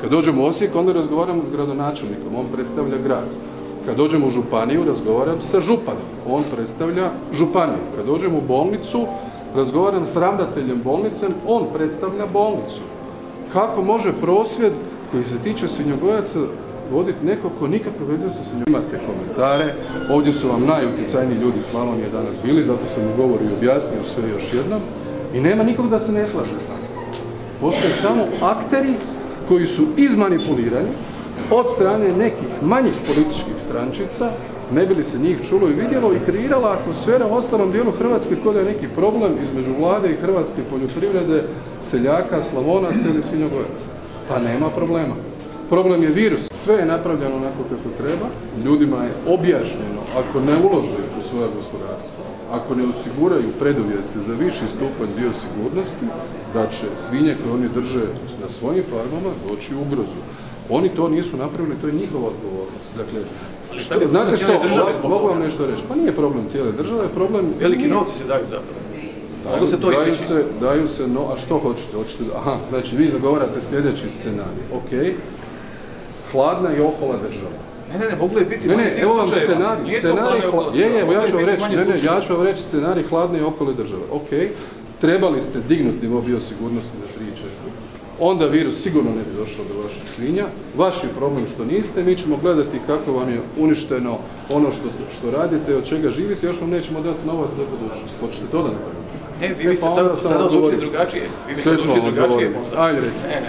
Kad dođemo u Osijek, onda razgovaramo s gradonačelnikom, on predstavlja grad. Kad dođemo u županiju, razgovaram sa županom, on predstavlja županiju. Kad dođemo u bolnicu, razgovaram s ravnateljem bolnicem, on predstavlja bolnicu. Kako može prosvjed koji se tiče svinjogojaca voditi neko ko nikakve veze sa svinjogojacima? Imate komentare, ovdje su vam najutjecajniji ljudi Slavonije danas bili, zato sam u govoru i objasnio sve još jednom. I nema nikog da se ne slaže s nama. Postoje samo akteri koji su izmanipulirani od strane nekih manjih političkih strančica, ne bi li se njih čulo i vidjelo i kreirala atmosfera u ostalom dijelu Hrvatske kod je neki problem između vlade i hrvatske poljoprivrede, seljaka, slavonaca ili svinjogojaca. Pa nema problema. Problem je virus. Sve je napravljeno onako kako treba. Ljudima je objašnjeno ako ne ulože u svoje gospodarstvo, ako ne osiguraju preduvjete za viši stupanj biosigurnosti, da će svinje koje oni drže na svojim farmama doći u ugrozu. Oni to nisu napravili, to je njihova odgovornost. Dakle, što, znate što, mogu vam nešto reći, pa nije problem cijele države, problem... Veliki nije- novci se daju zapravo. Daju, se to daju se, daju se, no, a što hoćete? Hoćete, aha, znači vi zagovarate sljedeći scenarij, ok, hladna i ohola država. Ne, ne, ne, moglo je biti Ne, ne, evo vam scenarij, scenarij, je, je, evo ja ću vam reći, ne, ne, ja ću vam reći scenarij hladne i okole države, ok, trebali ste dignuti nivo biosigurnosti na 3 onda virus sigurno ne bi došao do vaših svinja, vaš je problem što niste, mi ćemo gledati kako vam je uništeno ono što, što radite, od čega živite, još vam nećemo dati novac za budućnost, hoćete to da napravite? Ne, vi E, biste pa onda tada, tada drugačije. Vi biste drugačije možda. Ajde recite. Ne, ne.